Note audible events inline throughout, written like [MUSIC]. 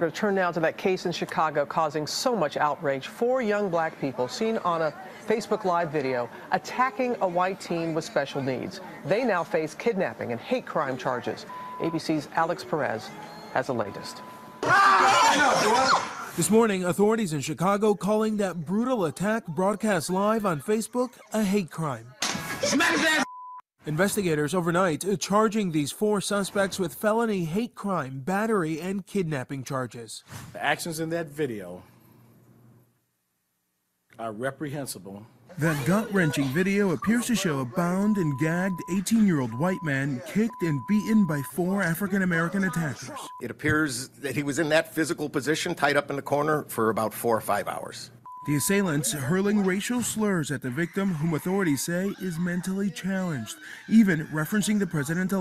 We're going to turn now to that case in Chicago causing so much outrage. Four young black people seen on a Facebook Live video attacking a white teen with special needs. They now face kidnapping and hate crime charges. ABC's Alex Perez has the latest. This morning, authorities in Chicago calling that brutal attack broadcast live on Facebook a hate crime. Investigators overnight charging these four suspects with felony hate crime, battery, and kidnapping charges. The actions in that video are reprehensible. That gut wrenching video appears to show a bound and gagged 18 year old white man kicked and beaten by four African American attackers. It appears that he was in that physical position, tied up in the corner, for about four or five hours. The assailants hurling racial slurs at the victim, whom authorities say is mentally challenged, even referencing the president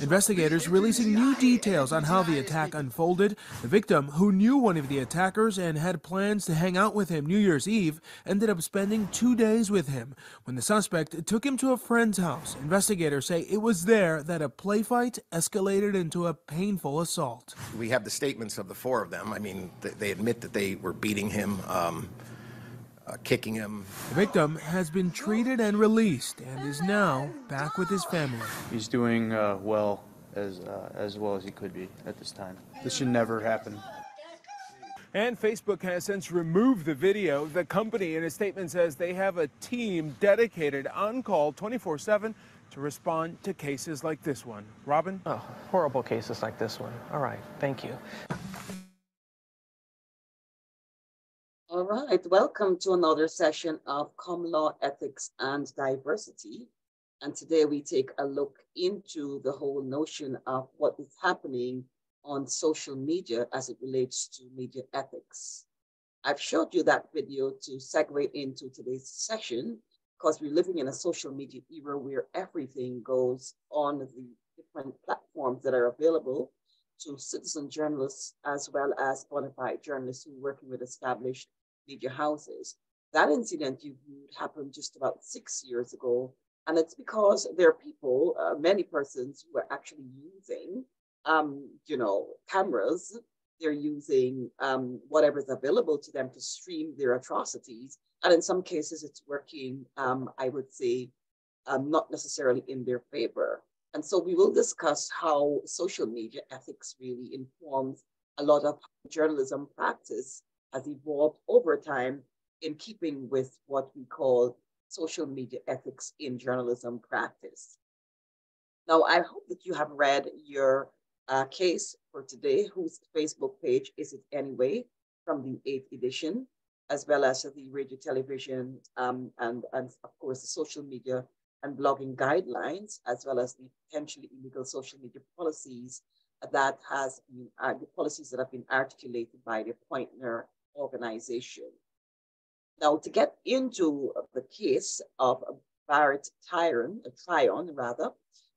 Investigators releasing new details on how the attack unfolded. The victim, who knew one of the attackers and had plans to hang out with him New Year's Eve, ended up spending two days with him. When the suspect took him to a friend's house, investigators say it was there that a play fight escalated into a painful assault. We have the statements of the four of them. I mean, they admit that they were beating him. Um, uh, kicking him. The victim has been treated and released and is now back with his family. He's doing uh, well, as, uh, as well as he could be at this time. This should never happen. And Facebook has since removed the video. The company, in a statement, says they have a team dedicated on call 24 7 to respond to cases like this one. Robin? Oh, horrible cases like this one. All right, thank you. Welcome to another session of Common Law, Ethics, and Diversity. And today we take a look into the whole notion of what is happening on social media as it relates to media ethics. I've showed you that video to segue into today's session because we're living in a social media era where everything goes on the different platforms that are available to citizen journalists as well as bona fide journalists who are working with established media houses. That incident you viewed happened just about six years ago. And it's because there are people, uh, many persons who are actually using, um, you know, cameras. They're using um, whatever's available to them to stream their atrocities. And in some cases, it's working, um, I would say, um, not necessarily in their favor. And so we will discuss how social media ethics really informs a lot of journalism practice has evolved over time in keeping with what we call social media ethics in journalism practice. Now, I hope that you have read your uh, case for today, whose Facebook page is it anyway, from the eighth edition, as well as the radio, television, um, and, and of course the social media and blogging guidelines, as well as the potentially illegal social media policies that has been, uh, the policies that have been articulated by the Poynter organization. Now, to get into the case of Barrett Tyron, Tryon rather,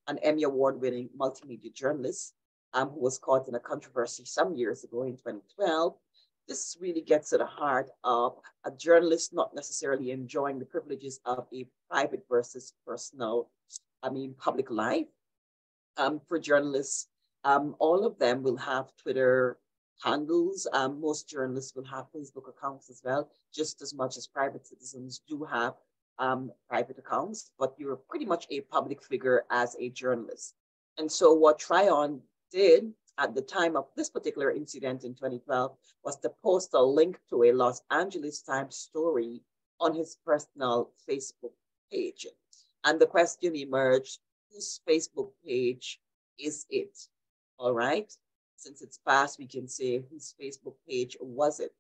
an Emmy Award-winning multimedia journalist um, who was caught in a controversy some years ago in 2012, this really gets at the heart of a journalist not necessarily enjoying the privileges of a private versus personal, I mean, public life. Um, for journalists, um, all of them will have Twitter, handles. Um, most journalists will have Facebook accounts as well, just as much as private citizens do have um, private accounts, but you're pretty much a public figure as a journalist. And so what Tryon did at the time of this particular incident in 2012 was to post a link to a Los Angeles Times story on his personal Facebook page. And the question emerged, whose Facebook page is it? All right since it's past, we can say whose Facebook page was it.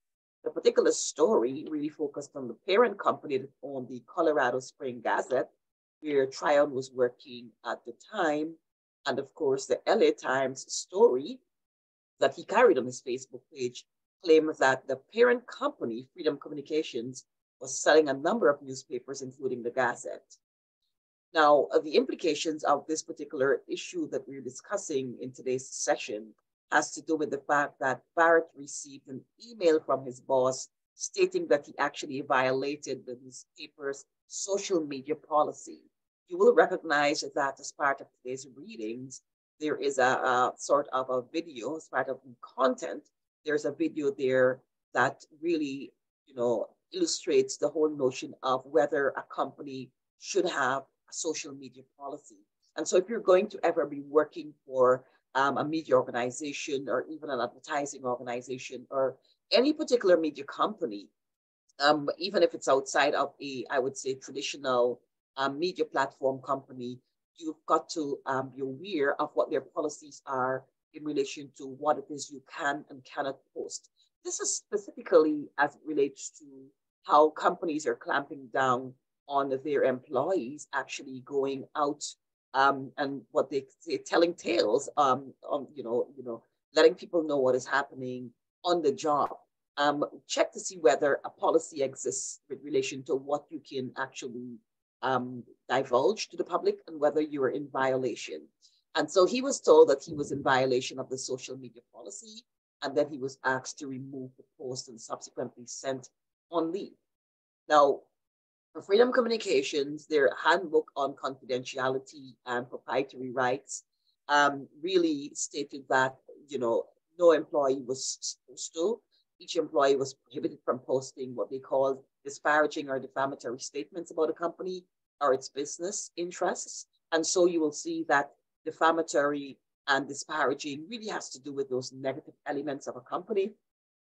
The particular story really focused on the parent company that owned the Colorado Spring Gazette, where Tryon was working at the time. And of course, the LA Times story that he carried on his Facebook page claimed that the parent company, Freedom Communications, was selling a number of newspapers, including the Gazette. Now, uh, the implications of this particular issue that we're discussing in today's session has to do with the fact that Barrett received an email from his boss stating that he actually violated the newspaper's social media policy. You will recognize that as part of today's readings, there is a, a sort of a video as part of the content. There's a video there that really, you know, illustrates the whole notion of whether a company should have a social media policy. And so if you're going to ever be working for um, a media organization or even an advertising organization or any particular media company, um, even if it's outside of a, I would say, traditional um, media platform company, you've got to um, be aware of what their policies are in relation to what it is you can and cannot post. This is specifically as it relates to how companies are clamping down on their employees actually going out um, and what they say, telling tales, um, on, you know, you know, letting people know what is happening on the job. Um, check to see whether a policy exists with relation to what you can actually um, divulge to the public and whether you are in violation. And so he was told that he was in violation of the social media policy, and then he was asked to remove the post and subsequently sent on leave. Now, Freedom Communications, their handbook on confidentiality and proprietary rights um, really stated that, you know, no employee was supposed to. Each employee was prohibited from posting what they called disparaging or defamatory statements about a company or its business interests. And so you will see that defamatory and disparaging really has to do with those negative elements of a company.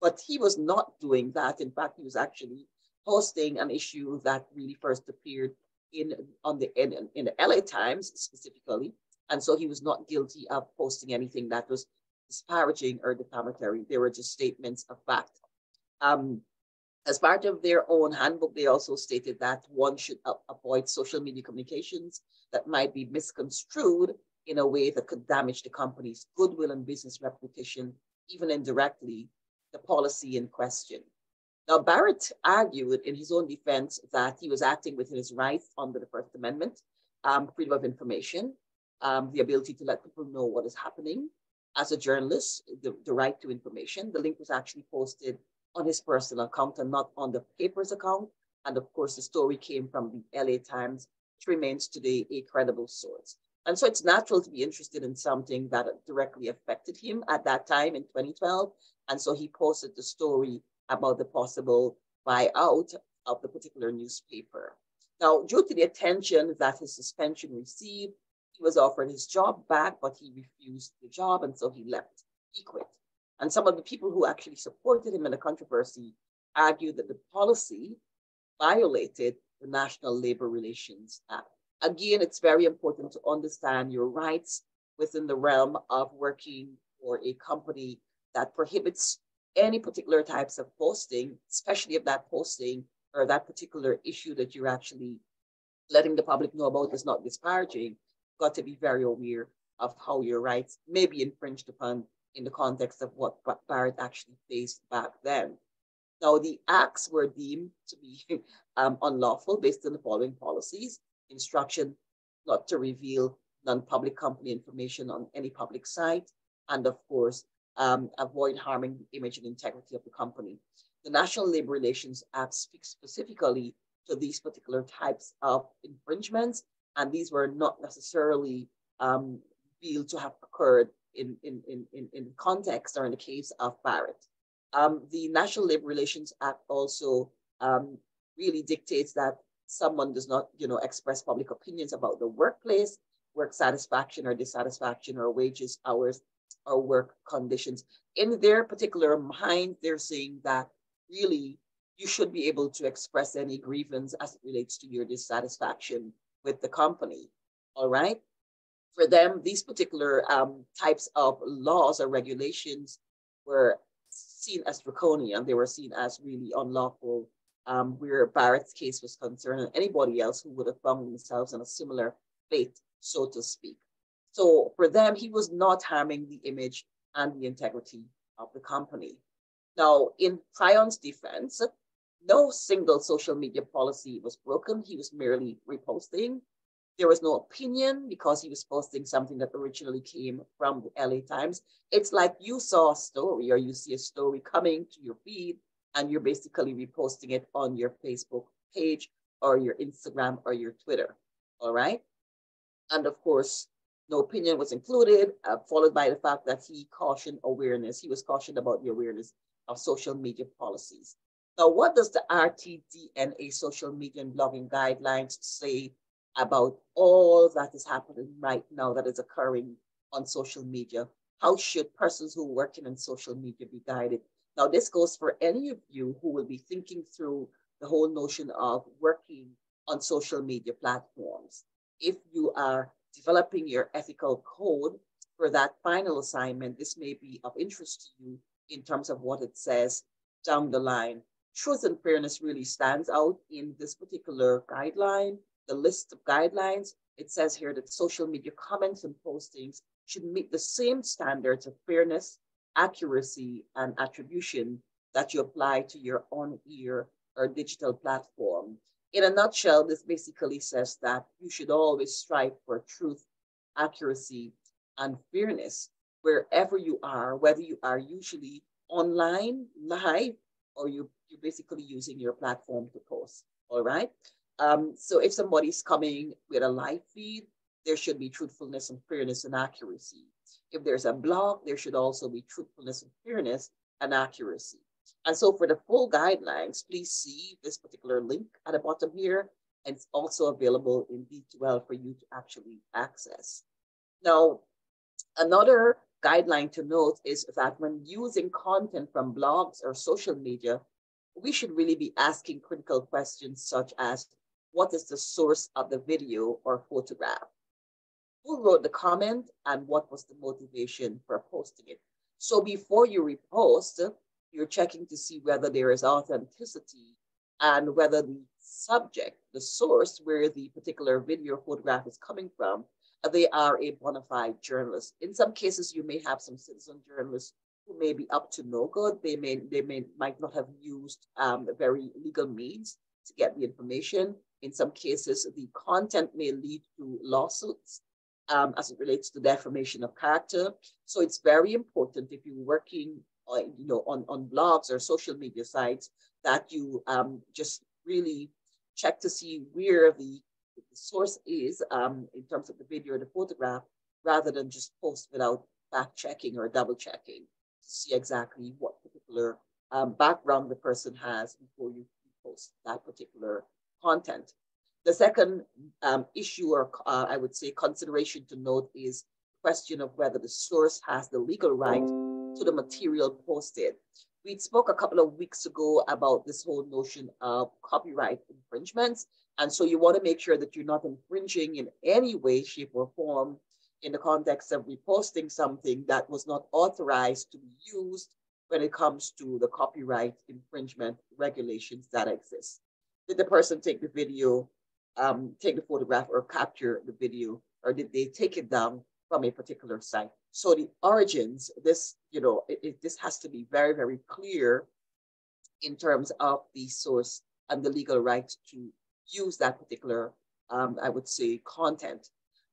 But he was not doing that. In fact, he was actually posting an issue that really first appeared in on the in, in the LA Times specifically. And so he was not guilty of posting anything that was disparaging or defamatory. They were just statements of fact. Um, as part of their own handbook, they also stated that one should avoid social media communications that might be misconstrued in a way that could damage the company's goodwill and business reputation, even indirectly, the policy in question. Now, Barrett argued in his own defense that he was acting within his rights under the First Amendment, um, freedom of information, um, the ability to let people know what is happening. As a journalist, the, the right to information. The link was actually posted on his personal account and not on the paper's account. And of course, the story came from the LA Times, which remains today a credible source. And so it's natural to be interested in something that directly affected him at that time in 2012. And so he posted the story about the possible buyout of the particular newspaper. Now, due to the attention that his suspension received, he was offered his job back, but he refused the job, and so he left. He quit. And some of the people who actually supported him in the controversy argued that the policy violated the National Labor Relations Act. Again, it's very important to understand your rights within the realm of working for a company that prohibits any particular types of posting, especially if that posting or that particular issue that you're actually letting the public know about is not disparaging, got to be very aware of how your rights may be infringed upon in the context of what Barrett actually faced back then. Now, the acts were deemed to be [LAUGHS] um, unlawful based on the following policies instruction not to reveal non public company information on any public site, and of course, um, avoid harming the image and integrity of the company. The National Labor Relations Act speaks specifically to these particular types of infringements, and these were not necessarily um, feel to have occurred in, in, in, in, context or in the case of Barrett. Um, the National Labor Relations Act also um, really dictates that someone does not, you know, express public opinions about the workplace, work satisfaction or dissatisfaction or wages, hours, or work conditions. In their particular mind, they're saying that really you should be able to express any grievance as it relates to your dissatisfaction with the company. All right. For them, these particular um, types of laws or regulations were seen as draconian. They were seen as really unlawful, um, where Barrett's case was concerned, and anybody else who would have found themselves in a similar fate, so to speak. So for them, he was not harming the image and the integrity of the company. Now, in Tryon's defense, no single social media policy was broken. He was merely reposting. There was no opinion because he was posting something that originally came from the LA Times. It's like you saw a story or you see a story coming to your feed and you're basically reposting it on your Facebook page or your Instagram or your Twitter. All right. And of course, no opinion was included, uh, followed by the fact that he cautioned awareness. He was cautioned about the awareness of social media policies. Now, what does the RTDNA social media and blogging guidelines say about all that is happening right now that is occurring on social media? How should persons who are working in social media be guided? Now, this goes for any of you who will be thinking through the whole notion of working on social media platforms. If you are developing your ethical code for that final assignment, this may be of interest to you in terms of what it says down the line. Truth and fairness really stands out in this particular guideline, the list of guidelines. It says here that social media comments and postings should meet the same standards of fairness, accuracy, and attribution that you apply to your on-air or digital platform in a nutshell, this basically says that you should always strive for truth, accuracy, and fairness wherever you are, whether you are usually online, live, or you, you're basically using your platform to post. All right. Um, so if somebody's coming with a live feed, there should be truthfulness and fairness and accuracy. If there's a blog, there should also be truthfulness and fairness and accuracy. And so for the full guidelines, please see this particular link at the bottom here. And it's also available in D2L for you to actually access. Now, another guideline to note is that when using content from blogs or social media, we should really be asking critical questions such as, what is the source of the video or photograph? Who wrote the comment and what was the motivation for posting it? So before you repost, you're checking to see whether there is authenticity and whether the subject, the source where the particular video photograph is coming from, uh, they are a bona fide journalist. In some cases, you may have some citizen journalists who may be up to no good. They may they may might not have used um, very legal means to get the information. In some cases, the content may lead to lawsuits um, as it relates to defamation of character. So it's very important if you're working you know, on, on blogs or social media sites that you um, just really check to see where the, the source is um, in terms of the video or the photograph, rather than just post without fact checking or double checking to see exactly what particular um, background the person has before you post that particular content. The second um, issue or uh, I would say consideration to note is question of whether the source has the legal right to the material posted. We spoke a couple of weeks ago about this whole notion of copyright infringements. And so you want to make sure that you're not infringing in any way, shape, or form in the context of reposting something that was not authorized to be used when it comes to the copyright infringement regulations that exist. Did the person take the video, um, take the photograph, or capture the video, or did they take it down from a particular site? So the origins, this, you know, it, it, this has to be very, very clear in terms of the source and the legal right to use that particular, um, I would say, content.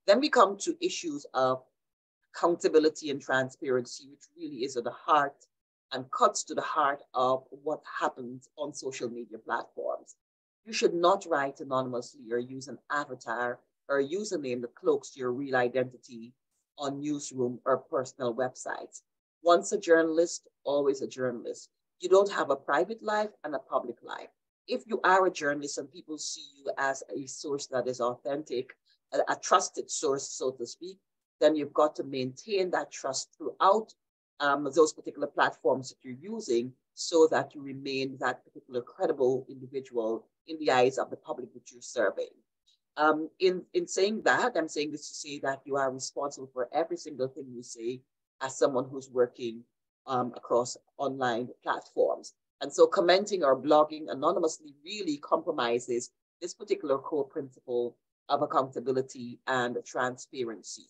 Then we come to issues of accountability and transparency, which really is at the heart and cuts to the heart of what happens on social media platforms. You should not write anonymously or use an avatar or a username that cloaks your real identity on newsroom or personal websites. Once a journalist, always a journalist. You don't have a private life and a public life. If you are a journalist and people see you as a source that is authentic, a, a trusted source, so to speak, then you've got to maintain that trust throughout um, those particular platforms that you're using so that you remain that particular credible individual in the eyes of the public that you're serving. Um, in, in saying that, I'm saying this to say that you are responsible for every single thing you say as someone who's working um, across online platforms. And so commenting or blogging anonymously really compromises this particular core principle of accountability and transparency.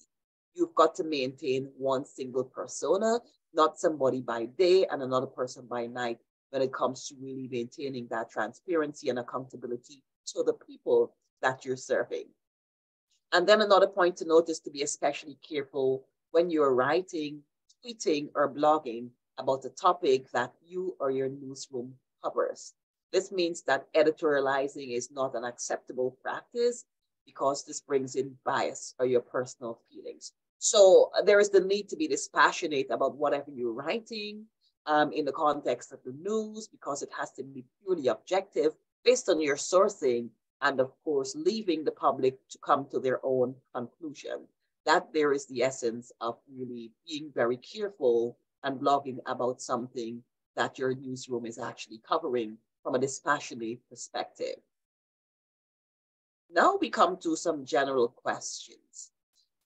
You've got to maintain one single persona, not somebody by day and another person by night when it comes to really maintaining that transparency and accountability to the people that you're serving. And then another point to note is to be especially careful when you're writing, tweeting, or blogging about a topic that you or your newsroom covers. This means that editorializing is not an acceptable practice because this brings in bias or your personal feelings. So uh, there is the need to be dispassionate about whatever you're writing um, in the context of the news because it has to be purely objective based on your sourcing and of course leaving the public to come to their own conclusion. That there is the essence of really being very careful and blogging about something that your newsroom is actually covering from a dispassionate perspective. Now we come to some general questions.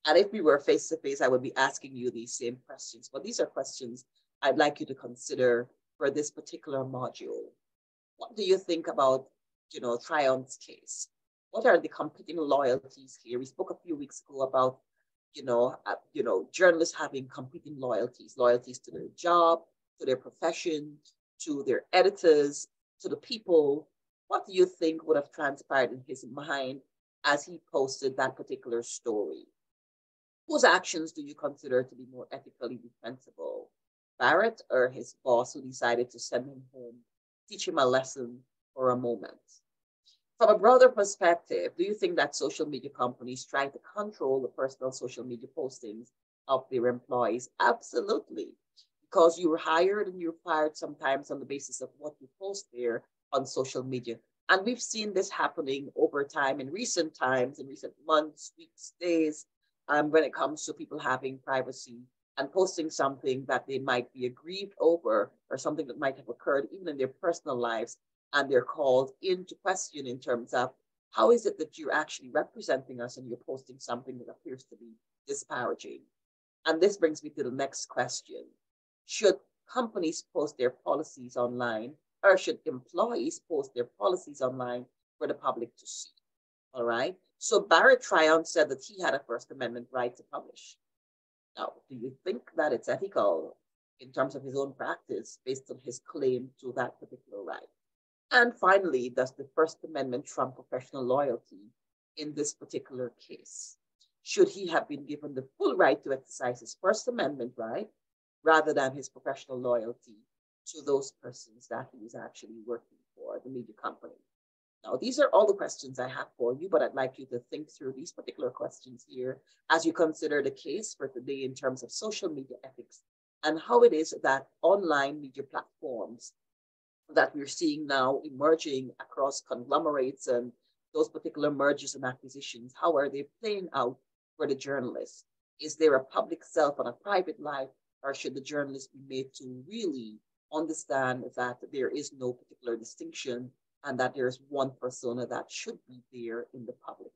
And if we were face to face, I would be asking you these same questions. But these are questions I'd like you to consider for this particular module. What do you think about, you know, Tryon's case? What are the competing loyalties here? We spoke a few weeks ago about, you know, uh, you know, journalists having competing loyalties, loyalties to their job, to their profession, to their editors, to the people. What do you think would have transpired in his mind as he posted that particular story? Whose actions do you consider to be more ethically defensible? Barrett or his boss who decided to send him home, teach him a lesson for a moment? From a broader perspective, do you think that social media companies try to control the personal social media postings of their employees? Absolutely. Because you were hired and you're fired sometimes on the basis of what you post there on social media. And we've seen this happening over time in recent times, in recent months, weeks, days, um, when it comes to people having privacy and posting something that they might be aggrieved over or something that might have occurred even in their personal lives Um, and they're called into question in terms of how is it that you're actually representing us and you're posting something that appears to be disparaging and this brings me to the next question should companies post their policies online or should employees post their policies online for the public to see all right so Barrett Tryon said that he had a First Amendment right to publish. Now, do you think that it's ethical in terms of his own practice based on his claim to that particular right? And finally, does the First Amendment trump professional loyalty in this particular case? Should he have been given the full right to exercise his First Amendment right rather than his professional loyalty to those persons that he was actually working for, the media company? Now, these are all the questions I have for you, but I'd like you to think through these particular questions here as you consider the case for today in terms of social media ethics and how it is that online media platforms that we're seeing now emerging across conglomerates and those particular mergers and acquisitions, how are they playing out for the journalists? Is there a public self and a private life, or should the journalist be made to really understand that there is no particular distinction and that there's one persona that should be there in the public